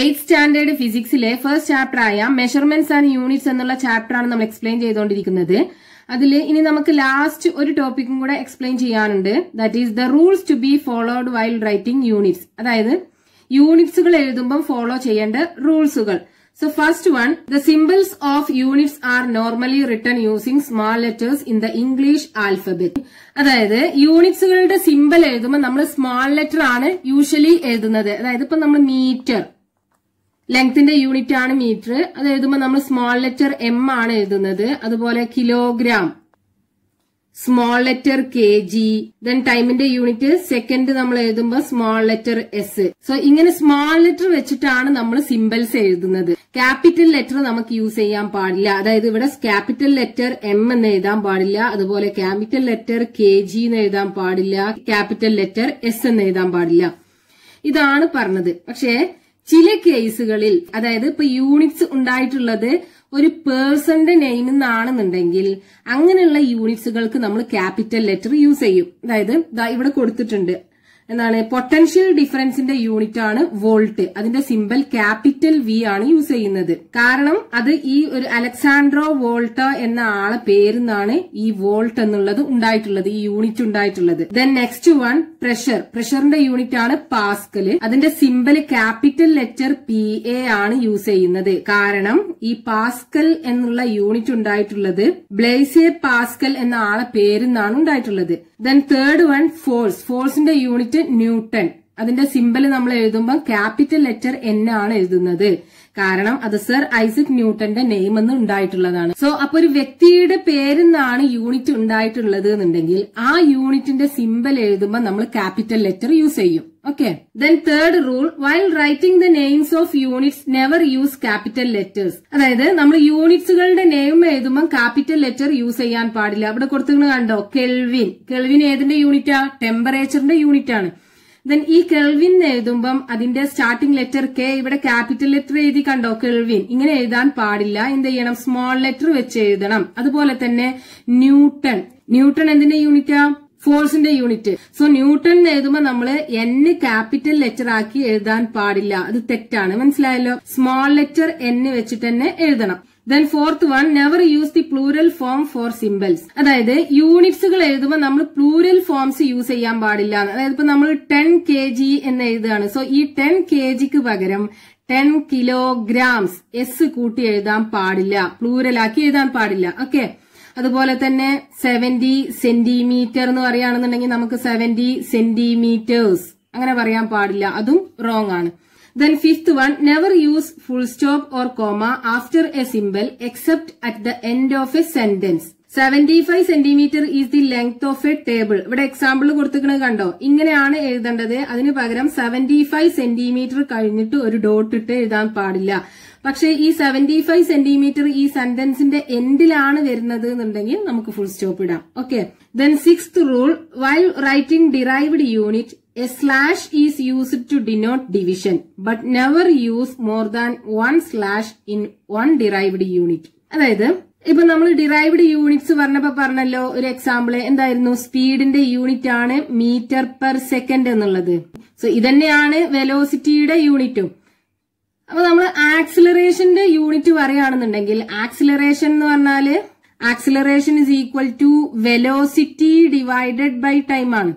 Eighth standard ഫിസിക്സിലെ first chapter ആയ measurements and units എന്നുള്ള ചാപ്റ്റർ ആണ് നമ്മൾ എക്സ്പ്ലെയിൻ ചെയ്തുകൊണ്ടിരിക്കുന്നത് അതിൽ ഇനി നമുക്ക് ലാസ്റ്റ് ഒരു ടോപ്പിക്കും കൂടെ എക്സ്പ്ലെയിൻ ചെയ്യാനുണ്ട്. That is the rules to be followed while writing units അതായത് യൂണിറ്റ്സുകൾ എഴുതുമ്പോൾ ഫോളോ ചെയ്യേണ്ട റൂൾസുകൾ so first one the symbols of units are normally written using small letters in the English alphabet അതായത് യൂണിറ്റ്സുകളുടെ സിമ്പിൾ എഴുതുമ്പോൾ നമ്മൾ സ്മാൾ ലെറ്റർ ആണ് usually എഴുതുന്നത്. അതായത് ഇപ്പൊ നമ്മൾ മീറ്റർ ലെങ്ത്തിന്റെ യൂണിറ്റ് ആണ് മീറ്റർ അത് എഴുതുമ്പോൾ നമ്മൾ സ്മോൾ ലെറ്റർ എം ആണ് എഴുതുന്നത്. അതുപോലെ kilogram small letter K G then ടൈമിന്റെ യൂണിറ്റ് സെക്കൻഡ് നമ്മൾ എഴുതുമ്പോൾ സ്മോൾ ലെറ്റർ എസ് സോ ഇങ്ങനെ സ്മോൾ ലെറ്റർ വെച്ചിട്ടാണ് നമ്മൾ സിമ്പിൾസ് എഴുതുന്നത്. ക്യാപിറ്റൽ ലെറ്റർ നമുക്ക് യൂസ് ചെയ്യാൻ പാടില്ല. അതായത് ഇവിടെ ക്യാപിറ്റൽ ലെറ്റർ എം എന്ന് എഴുതാൻ പാടില്ല. അതുപോലെ ക്യാപിറ്റൽ ലെറ്റർ കെ ജി എന്ന് എഴുതാൻ പാടില്ല. ക്യാപിറ്റൽ ലെറ്റർ എസ് എന്ന് എഴുതാൻ പാടില്ല. ഇതാണ് പറഞ്ഞത്. പക്ഷേ ചില കേസുകളിൽ അതായത് ഇപ്പൊ യൂണിറ്റ്സ് ഉണ്ടായിട്ടുള്ളത് ഒരു പേഴ്സന്റെ നെയിം നിന്നാണെന്നുണ്ടെങ്കിൽ അങ്ങനെയുള്ള യൂണിറ്റ്സുകൾക്ക് നമ്മൾ ക്യാപിറ്റൽ ലെറ്റർ യൂസ് ചെയ്യും. അതായത് ഇവിടെ കൊടുത്തിട്ടുണ്ട്. എന്താണ് പൊട്ടൻഷ്യൽ ഡിഫറൻസിന്റെ യൂണിറ്റ് ആണ് വോൾട്ട് അതിന്റെ സിമ്പൽ ക്യാപിറ്റൽ വി ആണ് യൂസ് ചെയ്യുന്നത്. കാരണം അത് ഈ ഒരു അലക്സാൻഡ്രോ വോൾട്ട എന്ന ആളെ പേരുന്നാണ് ഈ വോൾട്ട് എന്നുള്ളത് ഉണ്ടായിട്ടുള്ളത് ഈ യൂണിറ്റ് ഉണ്ടായിട്ടുള്ളത്. ദെൻ നെക്സ്റ്റ് വൺ പ്രഷർ പ്രഷറിന്റെ യൂണിറ്റ് ആണ് പാസ്കൽ അതിന്റെ symbol capital letter P A ആണ് യൂസ് ചെയ്യുന്നത്. കാരണം ഈ പാസ്കൽ എന്നുള്ള യൂണിറ്റ് ഉണ്ടായിട്ടുള്ളത് ബ്ലേസെ പാസ്കൽ എന്ന ആളെ പേരുന്നാണ് ഉണ്ടായിട്ടുള്ളത്. ദെൻ തേർഡ് വൺ ഫോഴ്സ് ഫോഴ്സിന്റെ യൂണിറ്റ് ന്യൂട്ടൺ അതിന്റെ സിമ്പൽ നമ്മൾ എഴുതുമ്പോൾ ക്യാപിറ്റൽ ലെറ്റർ എൻ ആണ് എഴുതുന്നത്. കാരണം അത് സർ ഐസക് ന്യൂട്ടന്റെ നെയിം എന്ന് ഉണ്ടായിട്ടുള്ളതാണ്. സോ അപ്പൊ ഒരു വ്യക്തിയുടെ പേരിന്നാണ് യൂണിറ്റ് ഉണ്ടായിട്ടുള്ളത് എന്നുണ്ടെങ്കിൽ ആ യൂണിറ്റിന്റെ സിമ്പൽ എഴുതുമ്പോൾ നമ്മൾ ക്യാപിറ്റൽ ലെറ്റർ യൂസ് ചെയ്യും. Okay? Then third rule while writing the names of units never use capital letters അതായത് നമ്മൾ യൂണിറ്റ്സുകളുടെ നെയിം എഴുതുമ്പോൾ ക്യാപിറ്റൽ ലെറ്റർ യൂസ് ചെയ്യാൻ പാടില്ല. അവിടെ കൊടുത്തു കണ്ടോ? കെൽവിൻ കെൽവിൻ ഏതിന്റെ യൂണിറ്റാ? ടെമ്പറേച്ചറിന്റെ യൂണിറ്റ് ആണ് ദെൻ ഈ കെൽവിൻ എഴുതുമ്പം അതിന്റെ സ്റ്റാർട്ടിംഗ് ലെറ്റർ കെ ഇവിടെ ക്യാപിറ്റൽ ലെറ്റർ എഴുതി കണ്ടോ കെൽവിൻ ഇങ്ങനെ എഴുതാൻ പാടില്ല. എന്ത് ചെയ്യണം? സ്മോൾ ലെറ്റർ വെച്ച് എഴുതണം. അതുപോലെ തന്നെ ന്യൂട്ടൺ ന്യൂട്ടൺ എന്തിന്റെ യൂണിറ്റാ ഫോഴ്സിന്റെ യൂണിറ്റ് സോ ന്യൂട്ടൺ എഴുതുമ്പോൾ നമ്മൾ എൻ ക്യാപിറ്റൽ ലെറ്റർ ആക്കി എഴുതാൻ പാടില്ല. അത് തെറ്റാണ്. മനസ്സിലായല്ലോ? സ്മോൾ ലെറ്റർ എൻ വെച്ചിട്ട് തന്നെ എഴുതണം. Then fourth one never use the plural form for symbols അതായത് യൂണിറ്റ്സുകൾ എഴുതുമ്പോൾ നമ്മൾ പ്ലൂരൽ ഫോംസ് യൂസ് ചെയ്യാൻ പാടില്ല. അതായത് ഇപ്പൊ നമ്മൾ ടെൻ കെ ജി എന്ന് എഴുതുകയാണ്. സോ ഈ ടെൻ കെ ജിക്ക് പകരം ടെൻ കിലോഗ്രാംസ് എസ് കൂട്ടി എഴുതാൻ പാടില്ല. പ്ലൂരലാക്കി എഴുതാൻ പാടില്ല. ഓക്കെ അതുപോലെ തന്നെ സെവന്റി സെന്റിമീറ്റർ എന്ന് പറയുകയാണെന്നുണ്ടെങ്കിൽ നമുക്ക് സെവന്റി സെന്റിമീറ്റേഴ്സ് അങ്ങനെ പറയാൻ പാടില്ല. അതും റോങ് ആണ്. Then fifth one never use full stop or comma after a symbol except at the end of a sentence seventy five centimetre is the length of a table ഇവിടെ example കൊടുത്തിരിക്കുന്നത് കണ്ടോ? ഇങ്ങനെയാണ് എഴുതേണ്ടത്. അതിന് പകരം സെവന്റി ഫൈവ് സെന്റിമീറ്റർ കഴിഞ്ഞിട്ട് ഒരു dot ഇട്ട് എഴുതാൻ പാടില്ല. പക്ഷെ ഈ സെവന്റി ഫൈവ് സെന്റിമീറ്റർ ഈ സെന്റൻസിന്റെ എൻഡിലാണ് വരുന്നത് എന്നുണ്ടെങ്കിൽ നമുക്ക് ഫുൾ സ്റ്റോപ്പ് ഇടാം. Okay then six rule while writing derived unit a slash is used to denote division but never use more than one slash in one derived unit അതായത് ഇപ്പൊ നമ്മൾ derived units പറഞ്ഞപ്പോ പറഞ്ഞല്ലോ ഒരു എക്സാമ്പിൾ എന്തായിരുന്നു? സ്പീഡിന്റെ unit ആണ് മീറ്റർ പെർ സെക്കൻഡ് എന്നുള്ളത്. സോ ഇതന്നെയാണ് വെലോസിറ്റിയുടെ യൂണിറ്റും അപ്പൊ നമ്മൾ ആക്സിലറേഷന്റെ യൂണിറ്റ് പറയുകയാണെന്നുണ്ടെങ്കിൽ ആക്സിലറേഷൻ എന്ന് പറഞ്ഞാൽ acceleration is equal to velocity divided by time ആണ്.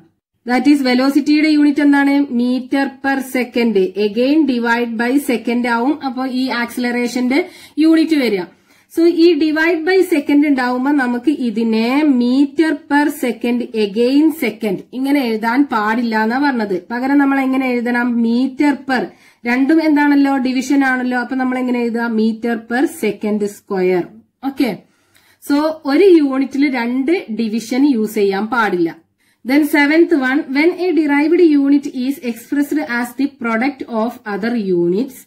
ദാറ്റ് ഈസ് വെലോസിറ്റിയുടെ യൂണിറ്റ് എന്താണ്? Metre per second. Again divide by second ആവും. അപ്പൊ ഈ ആക്സിലറേഷന്റെ യൂണിറ്റ് വരിക. സോ ഈ ഡിവൈഡ് ബൈ സെക്കൻഡ് ഉണ്ടാവുമ്പോൾ നമുക്ക് ഇതിനെ metre per second again second ഇങ്ങനെ എഴുതാൻ പാടില്ല എന്നാ പറഞ്ഞത്. പകരം നമ്മൾ എങ്ങനെ എഴുതണം? Metre per. രണ്ടും എന്താണല്ലോ? ഡിവിഷൻ ആണല്ലോ. അപ്പൊ നമ്മൾ എങ്ങനെ എഴുതുക? Metre per second square okay so ഒരു യൂണിറ്റിൽ രണ്ട് ഡിവിഷൻ യൂസ് ചെയ്യാൻ പാടില്ല. Then seventh one when a derived unit is expressed as the product of other units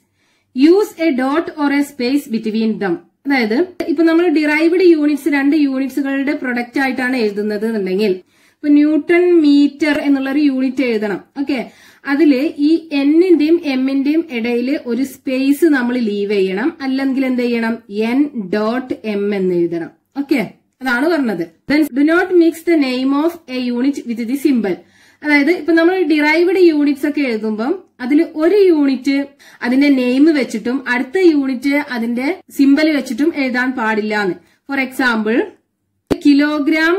use a dot or a space between them അതായത് ഇപ്പൊ നമ്മൾ derived units രണ്ട് യൂണിറ്റ്സുകളുടെ product ആയിട്ടാണ് എഴുതുന്നത് എന്നുണ്ടെങ്കിൽ ഇപ്പൊ ന്യൂട്ടൺ മീറ്റർ എന്നുള്ള ഒരു യൂണിറ്റ് എഴുതണം. ഓക്കെ അതിൽ ഈ എന്നിന്റെയും എമ്മിന്റെയും ഇടയിൽ ഒരു സ്പേസ് നമ്മൾ ലീവ് ചെയ്യണം. അല്ലെങ്കിൽ എന്ത് ചെയ്യണം? എൻ ഡോട്ട് എം എന്ന് എഴുതണം. ഓക്കെ അതാണ് പറഞ്ഞത്. Do not mix the name of a unit with the symbol അതായത് ഇപ്പൊ നമ്മൾ ഡിറൈവ്ഡ് യൂണിറ്റ്സ് ഒക്കെ എഴുതുമ്പം അതിൽ ഒരു യൂണിറ്റ് അതിന്റെ നെയിം വെച്ചിട്ടും അടുത്ത യൂണിറ്റ് അതിന്റെ സിമ്പൽ വെച്ചിട്ടും എഴുതാൻ പാടില്ല എന്ന് for example kilogram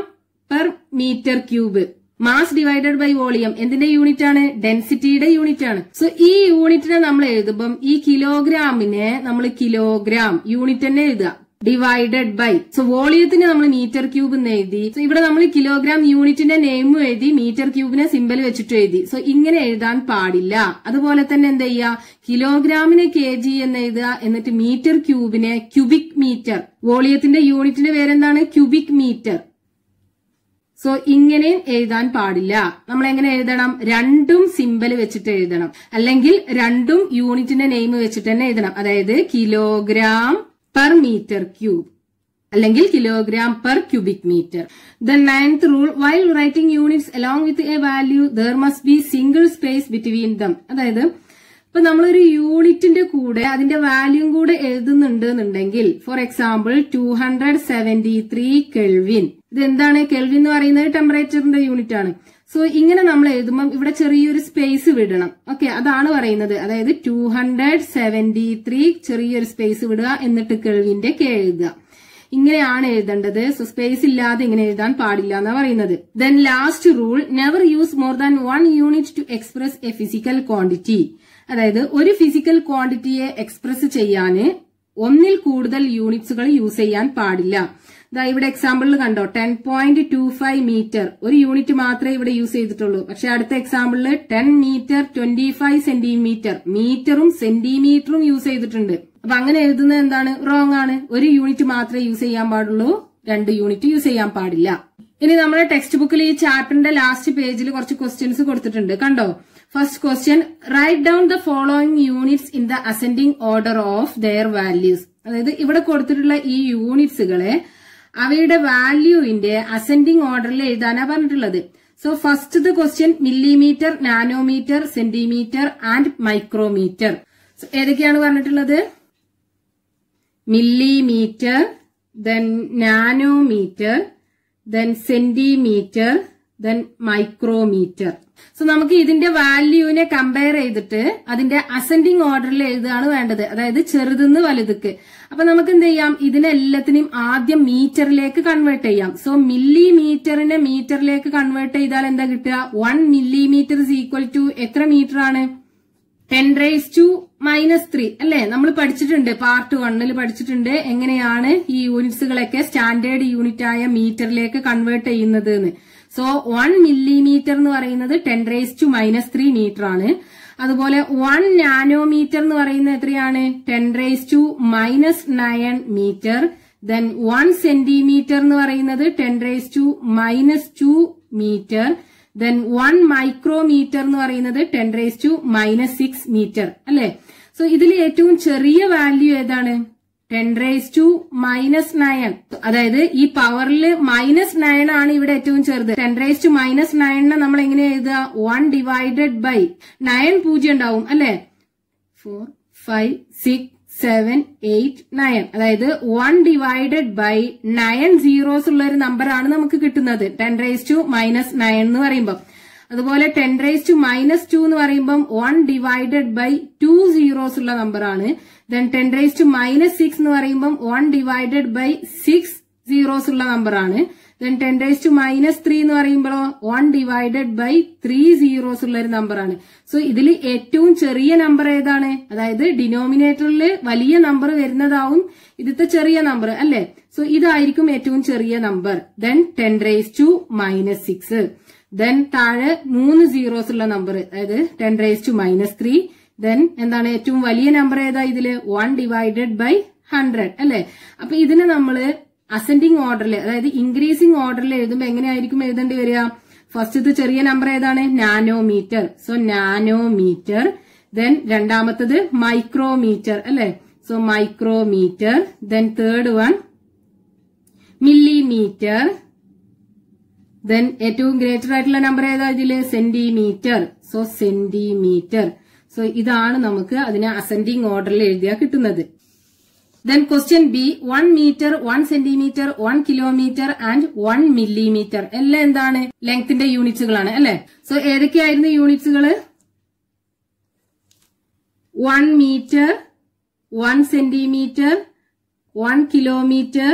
per metre cube mass divided by volume എന്തിന്റെ യൂണിറ്റ് ആണ് ഡെൻസിറ്റിയുടെ യൂണിറ്റ് ആണ് സോ ഈ യൂണിറ്റിനെ നമ്മൾ എഴുതുമ്പം ഈ കിലോഗ്രാമിനെ നമ്മൾ കിലോഗ്രാം യൂണിറ്റ് തന്നെ എഴുതുക. Divided by. സോ വോളിയത്തിന് നമ്മൾ മീറ്റർ ക്യൂബ് എന്ന് എഴുതി. സോ ഇവിടെ നമ്മൾ കിലോഗ്രാം യൂണിറ്റിന്റെ നെയിം എഴുതി മീറ്റർ ക്യൂബിനെ സിമ്പൽ വെച്ചിട്ട് എഴുതി. സോ ഇങ്ങനെ എഴുതാൻ പാടില്ല. അതുപോലെ തന്നെ എന്ത് ചെയ്യുക? കിലോഗ്രാമിന് കെ ജി എന്ന് എഴുതുക. എന്നിട്ട് മീറ്റർ ക്യൂബിനെ ക്യൂബിക് മീറ്റർ. വോളിയത്തിന്റെ യൂണിറ്റിന്റെ പേരെന്താണ്? Cubic metre. സോ ഇങ്ങനെയും എഴുതാൻ പാടില്ല. നമ്മൾ എങ്ങനെ എഴുതണം? രണ്ടും സിമ്പൽ വെച്ചിട്ട് എഴുതണം. അല്ലെങ്കിൽ രണ്ടും യൂണിറ്റിന്റെ നെയിം വെച്ചിട്ട് തന്നെ എഴുതണം. അതായത് കിലോഗ്രാം പെർ മീറ്റർ ക്യൂബ് അല്ലെങ്കിൽ kilogram per cubic metre the ninth rule while writing units along with a value there must be single space between them അതായത് ഇപ്പൊ നമ്മളൊരു യൂണിറ്റിന്റെ കൂടെ അതിന്റെ വാല്യൂം കൂടെ എഴുതുന്നുണ്ട് എന്നുണ്ടെങ്കിൽ for example two hundred seventy three kelvin ഇത് എന്താണ് കെൽവിൻ എന്ന് പറയുന്നത് ടെമ്പറേച്ചറിന്റെ യൂണിറ്റ് ആണ്. സോ ഇങ്ങനെ നമ്മൾ എഴുതുമ്പോൾ ഇവിടെ ചെറിയൊരു സ്പേസ് വിടണം. ഓക്കെ അതാണ് പറയുന്നത്. അതായത് ടു ഹൺഡ്രഡ് സെവന്റി ത്രീ ചെറിയൊരു സ്പേസ് വിടുക എന്നിട്ട് കെൽവിന്റെ കെ എഴുതുക. ഇങ്ങനെയാണ് എഴുതേണ്ടത്. സോ സ്പേസ് ഇല്ലാതെ ഇങ്ങനെ എഴുതാൻ പാടില്ല എന്നാ പറയുന്നത്. Then last rule never use more than one unit to express a physical quantity അതായത് ഒരു ഫിസിക്കൽ ക്വാണ്ടിറ്റിയെ എക്സ്പ്രസ് ചെയ്യാന് ഒന്നിൽ കൂടുതൽ യൂണിറ്റ്സുകൾ യൂസ് ചെയ്യാൻ പാടില്ല. ഇതാ ഇവിടെ എക്സാമ്പിളിൽ കണ്ടോ ten point two five metre ഒരു യൂണിറ്റ് മാത്രമേ ഇവിടെ യൂസ് ചെയ്തിട്ടുള്ളൂ. പക്ഷെ അടുത്ത എക്സാമ്പിളിൽ ten metre twenty five centimetre മീറ്ററും സെന്റിമീറ്ററും യൂസ് ചെയ്തിട്ടുണ്ട്. അപ്പൊ അങ്ങനെ എഴുതുന്നത് എന്താണ്? റോങ് ആണ്. ഒരു യൂണിറ്റ് മാത്രമേ യൂസ് ചെയ്യാൻ പാടുള്ളൂ. രണ്ട് യൂണിറ്റ് യൂസ് ചെയ്യാൻ പാടില്ല. ഇനി നമ്മുടെ ടെക്സ്റ്റ് ബുക്കിൽ ഈ ചാപ്റ്ററിന്റെ ലാസ്റ്റ് പേജിൽ കുറച്ച് ക്വസ്റ്റ്യൻസ് കൊടുത്തിട്ടുണ്ട്. കണ്ടോ? First question write down the following units in the ascending order of their values അതായത് ഇവിടെ കൊടുത്തിട്ടുള്ള ഈ യൂണിറ്റ്സുകളെ അവയുടെ വാല്യൂവിന്റെ അസെൻഡിങ് ഓർഡറിൽ എഴുതാനാണ് പറഞ്ഞിട്ടുള്ളത്. So first question millimetre nanometre centimetre and micrometre ഏതൊക്കെയാണ് പറഞ്ഞിട്ടുള്ളത്? Millimetre then nanometre then centimetre then micrometre so നമുക്ക് ഇതിന്റെ വാല്യൂവിനെ കമ്പയർ ചെയ്തിട്ട് അതിന്റെ അസെൻഡിങ് ഓർഡറിൽ എഴുതുകയാണ് വേണ്ടത്. അതായത് ചെറുതെന്ന് വലുതുക്ക്. അപ്പൊ നമുക്ക് എന്ത് ചെയ്യാം? ഇതിനെല്ലാത്തിനും ആദ്യം മീറ്ററിലേക്ക് കൺവേർട്ട് ചെയ്യാം. സോ മില്ലി മീറ്ററിനെ മീറ്ററിലേക്ക് കൺവേർട്ട് ചെയ്താൽ എന്താ കിട്ടുക? One millimetre is equal to എത്ര മീറ്റർ ആണ്? Ten raise to minus three അല്ലെ? നമ്മൾ പഠിച്ചിട്ടുണ്ട് പാർട്ട് വണ്ണിൽ പഠിച്ചിട്ടുണ്ട് എങ്ങനെയാണ് ഈ യൂണിറ്റ്സുകളൊക്കെ സ്റ്റാൻഡേർഡ് യൂണിറ്റ് ആയ മീറ്ററിലേക്ക് കൺവേർട്ട് ചെയ്യുന്നത് സോ വൺ മില്ലിമീറ്റർ എന്ന് പറയുന്നത് ten raise to minus three metre ആണ്. അതുപോലെ വൺ നാനോമീറ്റർ എന്ന് പറയുന്നത് എത്രയാണ്? Ten raise to minus nine metre then one centimetre എന്ന് പറയുന്നത് ten raise to minus two metre then one micrometre എന്ന് പറയുന്നത് ten raise to minus six metre അല്ലെ? സോ ഇതിൽ ഏറ്റവും ചെറിയ വാല്യൂ ഏതാണ്? Ten raise to minus nine. അതായത് ഈ പവറിൽ മൈനസ് നയൻ ആണ് ഇവിടെ ഏറ്റവും ചെറുത്. ടെൻ റേസ് ടു മൈനസ് നയനെ നമ്മൾ എങ്ങനെ എഴുതുക? വൺ ഡിവൈഡഡ് ബൈ നയൻ പൂജ്യം ഉണ്ടാവും അല്ലെ? Four five six seven eight nine. അതായത് one divided by nine zeros ഉള്ള ഒരു നമ്പർ ആണ് നമുക്ക് കിട്ടുന്നത്. Ten raise to minus nine എന്ന് പറയുമ്പോൾ അതുപോലെ ten raise to minus two എന്ന് പറയുമ്പോൾ one divided by two zeros ഉള്ള നമ്പർ ആണ്. Then ten raise to minus six എന്ന് പറയുമ്പം one divided by six zeros ഉള്ള നമ്പർ ആണ്. Then ten raise to minus three എന്ന് പറയുമ്പോഴോ one divided by three zeros ഉള്ള ഒരു നമ്പർ ആണ്. സോ ഇതിൽ ഏറ്റവും ചെറിയ നമ്പർ ഏതാണ്? അതായത് ഡിനോമിനേറ്ററിൽ വലിയ നമ്പർ വരുന്നതാവും ഇതിത്തെ ചെറിയ നമ്പർ അല്ലെ? സോ ഇതായിരിക്കും ഏറ്റവും ചെറിയ number then ten raise to minus six then താഴെ മൂന്ന് സീറോസ് ഉള്ള നമ്പർ അതായത് ten raise to minus three then എന്താണ് ഏറ്റവും വലിയ നമ്പർ ഏതാ ഇതിൽ? വൺ ഡിവൈഡഡ് ബൈ ഹൺഡ്രഡ് അല്ലെ? അപ്പൊ ഇതിന് നമ്മൾ അസെൻഡിങ് ഓർഡറിൽ അതായത് ഇൻക്രീസിംഗ് ഓർഡറിൽ എഴുതുമ്പോൾ എങ്ങനെയായിരിക്കും എഴുതേണ്ടി വരിക? ഫസ്റ്റത്തെ ചെറിയ നമ്പർ ഏതാണ്? നാനോമീറ്റർ സോ നാനോമീറ്റർ ദെൻ രണ്ടാമത്തത് മൈക്രോമീറ്റർ അല്ലെ? So micrometre then third one millimetre then ഏറ്റവും ഗ്രേറ്റർ ആയിട്ടുള്ള നമ്പർ ഏതാ ഇതിൽ? സെന്റിമീറ്റർ സോ സെന്റിമീറ്റർ സോ ഇതാണ് നമുക്ക് അതിനെ അസെൻഡിങ് ഓർഡറിൽ എഴുതിയാൽ കിട്ടുന്നത്. Then question B one metre one centimetre one kilometre and one millimetre എല്ലാം എന്താണ്? ലെങ്ത്തിന്റെ യൂണിറ്റ്സുകളാണ് അല്ലെ? സോ ഏതൊക്കെയായിരുന്നു യൂണിറ്റ്സുകൾ one metre one centimetre one kilometre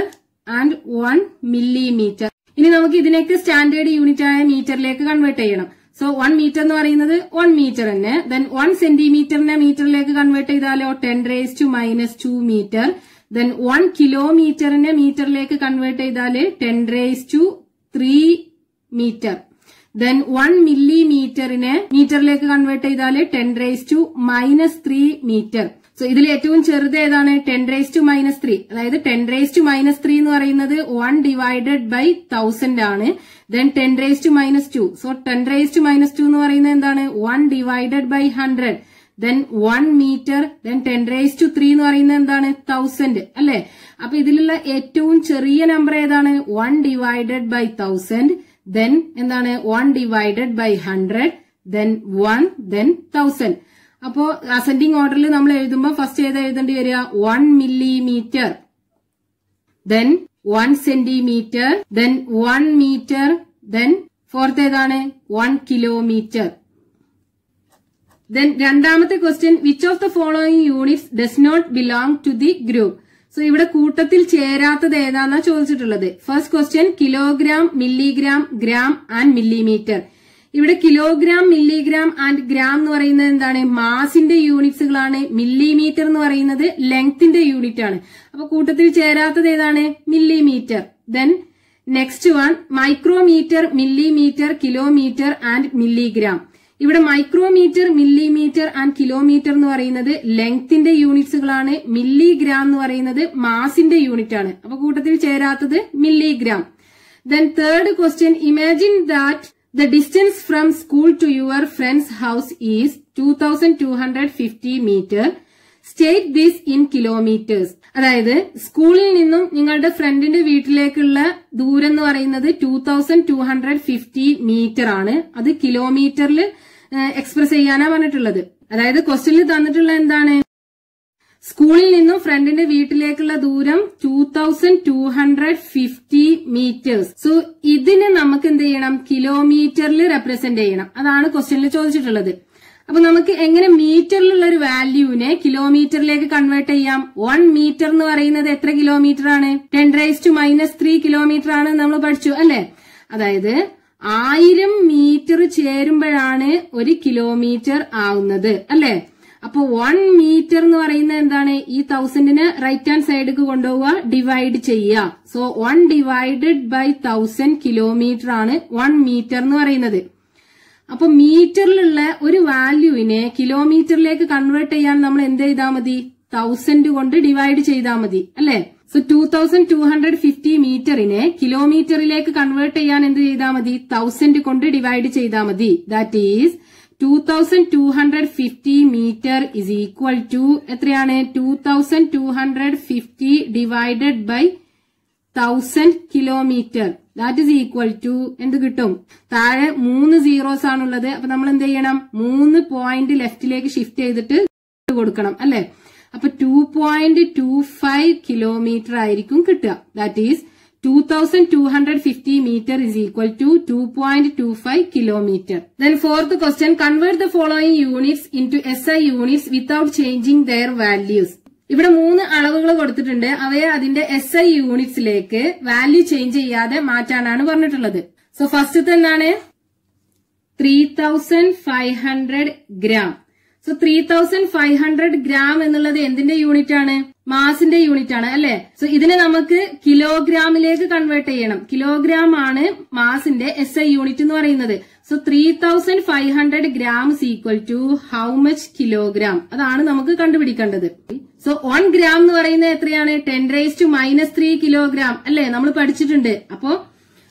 and one millimetre ഇനി നമുക്ക് ഇതിനേക്ക് സ്റ്റാൻഡേർഡ് യൂണിറ്റ് ആയ മീറ്ററിലേക്ക് കൺവേർട്ട് ചെയ്യണം. സോ വൺ മീറ്റർ എന്ന് പറയുന്നത് വൺ മീറ്റർ തന്നെ. ദെൻ വൺ സെന്റിമീറ്ററിനെ മീറ്ററിലേക്ക് കൺവേർട്ട് ചെയ്താലോ ten raise to minus two metre then one കിലോമീറ്ററിനെ മീറ്ററിലേക്ക് കൺവേർട്ട് ചെയ്താൽ ten raise to three metre then one മില്ലിമീറ്ററിനെ മീറ്ററിലേക്ക് കൺവേർട്ട് ചെയ്താൽ ten raise to minus three metre so ഇതിൽ ഏറ്റവും ചെറുത് ഏതാണ്? Ten raise to minus three അതായത് ten raise to minus three എന്ന് പറയുന്നത് വൺ ഡിവൈഡഡ് ബൈ തൗസൻഡ് ആണ്. Then ten raise to minus two so ten raise to minus two എന്ന് പറയുന്നത് എന്താണ്? One divided by hundred then one metre then ten raise to three എന്ന് പറയുന്നത് എന്താണ്? Thousand അല്ലെ? അപ്പൊ ഇതിലുള്ള ഏറ്റവും ചെറിയ നമ്പർ ഏതാണ്? One divided by thousand then എന്താണ്? One divided by hundred then one then thousand അപ്പോ അസെൻഡിങ് ഓർഡറിൽ നമ്മൾ എഴുതുമ്പോൾ ഫസ്റ്റ് ഏതാ എഴുതേണ്ടി വരിക? One millimetre then one centimetre then one metre then fourth ഏതാണ്? വൺ കിലോമീറ്റർ ദെൻ രണ്ടാമത്തെ question which of the following units does not belong to the group so ഇവിടെ കൂട്ടത്തിൽ ചേരാത്തത് ഏതാന്നാ ചോദിച്ചിട്ടുള്ളത്. First question kilogram milligram gram and millimetre ഇവിടെ kilogram milligram and gram എന്ന് പറയുന്നത് എന്താണ്? മാസിന്റെ യൂണിറ്റ്സുകളാണ് മില്ലിമീറ്റർ എന്ന് പറയുന്നത് ലെങ്ത്തിന്റെ യൂണിറ്റ് ആണ്. അപ്പൊ കൂട്ടത്തിൽ ചേരാത്തത് ഏതാണ്? Millimetre then next one micrometre millimetre kilometre and milligram ഇവിടെ മൈക്രോമീറ്റർ മില്ലിമീറ്റർ ആൻഡ് കിലോമീറ്റർ എന്ന് പറയുന്നത് ലെങ്ത്തിന്റെ യൂണിറ്റ്സുകളാണ് മില്ലിഗ്രാം എന്ന് പറയുന്നത് മാസിന്റെ യൂണിറ്റ് ആണ്. അപ്പൊ കൂട്ടത്തിൽ ചേരാത്തത് milligram then third question imagine that to your friend's house is two thousand two hundred fifty metre state this in kilometres അതായത് സ്കൂളിൽ നിന്നും നിങ്ങളുടെ ഫ്രണ്ടിന്റെ വീട്ടിലേക്കുള്ള ദൂരം എന്ന് പറയുന്നത് two thousand two hundred fifty metre ആണ്. അത് കിലോമീറ്ററിൽ എക്സ്പ്രസ് ചെയ്യാനാണ് പറഞ്ഞിട്ടുള്ളത്. അതായത് ക്വസ്റ്റ്യനിൽ തന്നിട്ടുള്ള എന്താണ്? സ്കൂളിൽ നിന്നും ഫ്രണ്ടിന്റെ വീട്ടിലേക്കുള്ള ദൂരം two thousand two hundred fifty metres so ഇതിനെ നമുക്ക് എന്ത് ചെയ്യണം? കിലോമീറ്ററിൽ റെപ്രസെന്റ് ചെയ്യണം. അതാണ് ക്വസ്റ്റ്യനിൽ ചോദിച്ചിട്ടുള്ളത്. അപ്പൊ നമുക്ക് എങ്ങനെ മീറ്ററിലുള്ള ഒരു വാല്യൂവിനെ കിലോമീറ്ററിലേക്ക് കൺവേർട്ട് ചെയ്യാം? വൺ മീറ്റർ എന്ന് പറയുന്നത് എത്ര കിലോമീറ്റർ ആണ്? Ten raise to minus three kilometre ആണ് നമ്മൾ പഠിച്ചു അല്ലെ? അതായത് ആയിരം മീറ്റർ ചേരുമ്പോഴാണ് ഒരു കിലോമീറ്റർ ആവുന്നത് അല്ലെ? അപ്പൊ വൺ മീറ്റർ എന്ന് പറയുന്നത് എന്താണ്? ഈ തൗസൻഡിന് റൈറ്റ് ഹാൻഡ് സൈഡിക്ക് കൊണ്ടുപോവുക ഡിവൈഡ് ചെയ്യുക. So one divided by thousand kilometre ആണ് വൺ മീറ്റർ എന്ന് പറയുന്നത്. അപ്പൊ മീറ്ററിലുള്ള ഒരു വാല്യൂവിനെ കിലോമീറ്ററിലേക്ക് കൺവേർട്ട് ചെയ്യാൻ നമ്മൾ എന്ത് ചെയ്താൽ മതി? തൗസൻഡ് കൊണ്ട് ഡിവൈഡ് ചെയ്താൽ മതി അല്ലെ? So two thousand two hundred fifty മീറ്ററിനെ കിലോമീറ്ററിലേക്ക് കൺവേർട്ട് ചെയ്യാൻ എന്ത് ചെയ്താൽ മതി? തൗസൻഡ് കൊണ്ട് ഡിവൈഡ് ചെയ്താൽ മതി. That is two thousand two hundred fifty metre is equal to എത്രയാണ്? Two thousand two hundred fifty divided by thousand kilometre that is equal to എന്ത് കിട്ടും? താഴെ മൂന്ന് സീറോസ് ആണുള്ളത്. അപ്പൊ നമ്മൾ എന്ത് ചെയ്യണം? മൂന്ന് പോയിന്റ് ലെഫ്റ്റിലേക്ക് ഷിഫ്റ്റ് ചെയ്തിട്ട് കൊടുക്കണം അല്ലെ? അപ്പൊ two point two five kilometre ആയിരിക്കും കിട്ടുക. That is two thousand two hundred fifty metre is equal to two point two five kilometre then fourth question convert the following units units changing values ഇവിടെ മൂന്ന് അളവുകൾ കൊടുത്തിട്ടുണ്ട്. അവയെ അതിന്റെ S I യൂണിറ്റ്സിലേക്ക് value change ചെയ്യാതെ മാറ്റാനാണ് പറഞ്ഞിട്ടുള്ളത്. സോ ഫസ്റ്റ് എന്താണ് three thousand five hundred gram so three thousand five hundred gram എന്നുള്ളത് എന്തിന്റെ യൂണിറ്റ് ആണ്? മാസിന്റെ യൂണിറ്റ് ആണ് അല്ലെ? സോ ഇതിനെ നമുക്ക് കിലോഗ്രാമിലേക്ക് കൺവേർട്ട് ചെയ്യണം. കിലോഗ്രാം ആണ് മാസിന്റെ എസ് ഐ യൂണിറ്റ് എന്ന് പറയുന്നത്. So three thousand five hundred gram equal to how much kilogram അതാണ് നമുക്ക് കണ്ടുപിടിക്കേണ്ടത്. സോ വൺ ഗ്രാം എന്ന് പറയുന്നത് എത്രയാണ്? Ten raise to minus three kilogram അല്ലെ? നമ്മൾ പഠിച്ചിട്ടുണ്ട്. അപ്പോ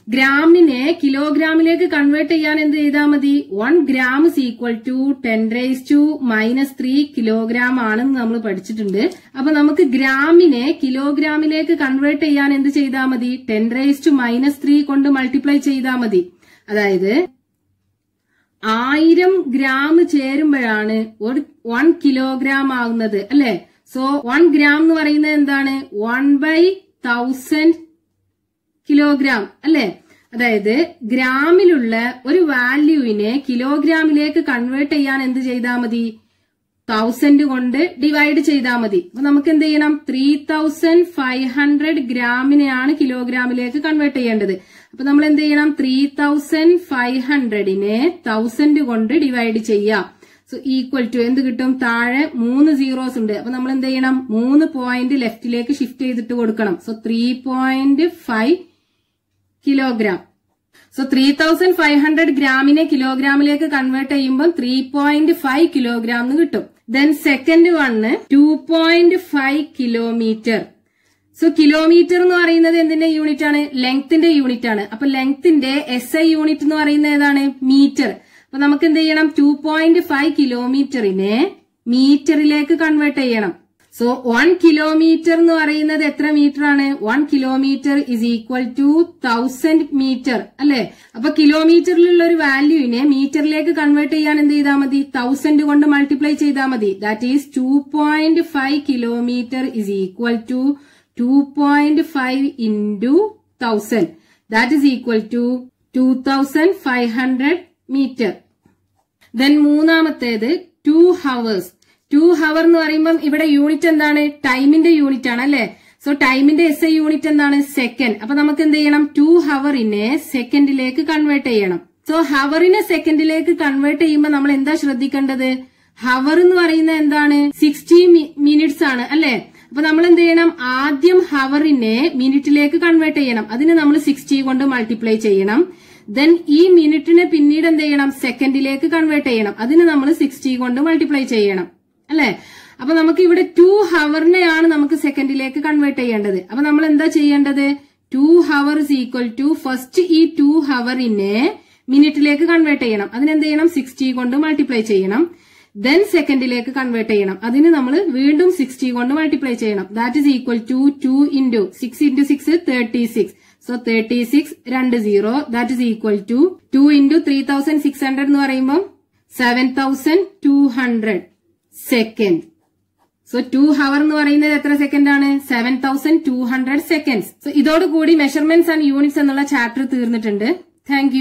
ഗ്രാമിനെ കിലോഗ്രാമിലേക്ക് കൺവേർട്ട് ചെയ്യാൻ എന്ത് ചെയ്താൽ മതി? One gram is equal to ten raise to minus three kilogram ആണെന്ന് നമ്മൾ പഠിച്ചിട്ടുണ്ട്. അപ്പൊ നമുക്ക് ഗ്രാമിനെ കിലോഗ്രാമിലേക്ക് കൺവേർട്ട് ചെയ്യാൻ എന്ത് ചെയ്താൽ മതി? Ten raise to minus three കൊണ്ട് മൾട്ടിപ്ലൈ ചെയ്താൽ മതി. അതായത് ആയിരം ഗ്രാം ചേരുമ്പോഴാണ് ഒരു വൺ കിലോഗ്രാം ആകുന്നത് അല്ലെ? സോ വൺ ഗ്രാം എന്ന് പറയുന്നത് എന്താണ്? വൺ ബൈ തൗസൻഡ് കിലോഗ്രാം അല്ലെ? അതായത് ഗ്രാമിലുള്ള ഒരു വാല്യൂവിനെ കിലോഗ്രാമിലേക്ക് കൺവേർട്ട് ചെയ്യാൻ എന്ത് ചെയ്താൽ മതി? തൗസൻഡ് കൊണ്ട് ഡിവൈഡ് ചെയ്താൽ മതി. അപ്പൊ നമുക്ക് എന്ത് ചെയ്യണം? ത്രീ തൗസൻഡ് ഫൈവ് ഹൺഡ്രഡ് ഗ്രാമിനെയാണ് കിലോഗ്രാമിലേക്ക് കൺവേർട്ട് ചെയ്യേണ്ടത്. അപ്പൊ നമ്മൾ എന്ത് ചെയ്യണം? ത്രീ തൗസൻഡ് ഫൈവ് ഹൺഡ്രഡിനെ തൗസൻഡ് കൊണ്ട് ഡിവൈഡ് ചെയ്യാം. സോ ഈക്വൽ ടു എന്ത് കിട്ടും? താഴെ മൂന്ന് സീറോസ് ഉണ്ട്. അപ്പൊ നമ്മൾ എന്ത് ചെയ്യണം? മൂന്ന് പോയിന്റ് ലെഫ്റ്റിലേക്ക് ഷിഫ്റ്റ് ചെയ്തിട്ട് കൊടുക്കണം. So three point five kilogram. So three thousand five hundred ഗ്രാമിനെ കിലോഗ്രാമിലേക്ക് കൺവേർട്ട് ചെയ്യുമ്പോൾ ത്രീ പോയിന്റ് ഫൈവ് കിലോഗ്രാം എന്ന് കിട്ടും. Then second one two point five kilometre so kilometre എന്ന് പറയുന്നത് എന്തിന്റെ യൂണിറ്റ് ആണ്? ലെങ്ത്തിന്റെ യൂണിറ്റ് ആണ്. അപ്പൊ ലെങ്ത്തിന്റെ എസ് ഐ യൂണിറ്റ് എന്ന് പറയുന്നത് ഏതാണ്? മീറ്റർ അപ്പൊ നമുക്ക് എന്ത് ചെയ്യണം? ടു പോയിന്റ് ഫൈവ് കിലോമീറ്ററിനെ മീറ്ററിലേക്ക് കൺവേർട്ട് ചെയ്യണം. സോ വൺ കിലോമീറ്റർ എന്ന് പറയുന്നത് എത്ര മീറ്റർ ആണ് one kilometre is equal to thousand metre അല്ലെ? അപ്പൊ കിലോമീറ്ററിലുള്ള ഒരു വാല്യൂവിനെ മീറ്ററിലേക്ക് കൺവേർട്ട് ചെയ്യാൻ എന്ത് ചെയ്താൽ മതി? തൗസൻഡ് കൊണ്ട് മൾട്ടിപ്ലൈ ചെയ്താൽ മതി. That is two point five kilometre is equal to two point five into thousand that is equal to two thousand five hundred metre then മൂന്നാമത്തേത് ടു ഹവേഴ്സ് ടു ഹവർ എന്ന് പറയുമ്പം ഇവിടെ യൂണിറ്റ് എന്താണ്? ടൈമിന്റെ unit ആണ് അല്ലെ? സോ ടൈമിന്റെ S I unit എന്താണ്? സെക്കൻഡ്. അപ്പൊ നമുക്ക് എന്ത് ചെയ്യണം? ടു ഹവറിനെ സെക്കൻഡിലേക്ക് കൺവേർട്ട് ചെയ്യണം. സോ ഹവറിനെ സെക്കൻഡിലേക്ക് കൺവേർട്ട് ചെയ്യുമ്പോൾ നമ്മൾ എന്താ ശ്രദ്ധിക്കേണ്ടത്? ഹവർ എന്ന് പറയുന്ന എന്താണ്? സിക്സ്റ്റി മിനിറ്റ്സ് ആണ് അല്ലെ? അപ്പൊ നമ്മൾ എന്ത് ചെയ്യണം? ആദ്യം ഹവറിനെ മിനിറ്റിലേക്ക് കൺവേർട്ട് ചെയ്യണം. അതിന് നമ്മൾ സിക്സ്റ്റി കൊണ്ട് മൾട്ടിപ്ലൈ ചെയ്യണം. ദെൻ ഈ മിനിറ്റിനെ പിന്നീട് എന്ത് ചെയ്യണം? സെക്കൻഡിലേക്ക് കൺവേർട്ട് ചെയ്യണം. അതിന് നമ്മൾ സിക്സ്റ്റി കൊണ്ട് മൾട്ടിപ്ലൈ ചെയ്യണം. അല്ലെ? അപ്പൊ നമുക്ക് ഇവിടെ ടു ഹവറിനെയാണ് നമുക്ക് സെക്കൻഡിലേക്ക് കൺവേർട്ട് ചെയ്യേണ്ടത്. അപ്പൊ നമ്മൾ എന്താ ചെയ്യേണ്ടത്? Two hour is equal to first ഈ ടു ഹവറിനെ മിനിറ്റിലേക്ക് കൺവേർട്ട് ചെയ്യണം. അതിനെന്ത് ചെയ്യണം? സിക്സ്റ്റി കൊണ്ട് മൾട്ടിപ്ലൈ ചെയ്യണം. ദെൻ സെക്കൻഡിലേക്ക് കൺവേർട്ട് ചെയ്യണം. അതിന് നമ്മൾ വീണ്ടും സിക്സ്റ്റി കൊണ്ട് മൾട്ടിപ്ലൈ ചെയ്യണം. That is equal to two into six into six thirty six so thirty six രണ്ട് zero that is equal to two into three thousand six hundred എന്ന് പറയുമ്പോൾ seven thousand two hundred second so two hour എന്ന് പറയുന്നത് എത്ര second ആണ്? Seven thousand two hundred seconds so ഇതോടുകൂടി measurements and units എന്നുള്ള chapter തീർന്നിട്ടുണ്ട്. താങ്ക്